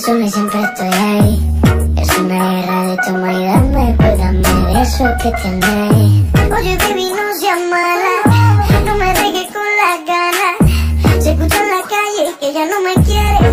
siempre estoy ahí. Es una guerra de toma y dame, pues dame de eso que tienes. Oye, baby, no seas mala, no me dejes con las ganas. Se escucha en la calle que ya no me quieres.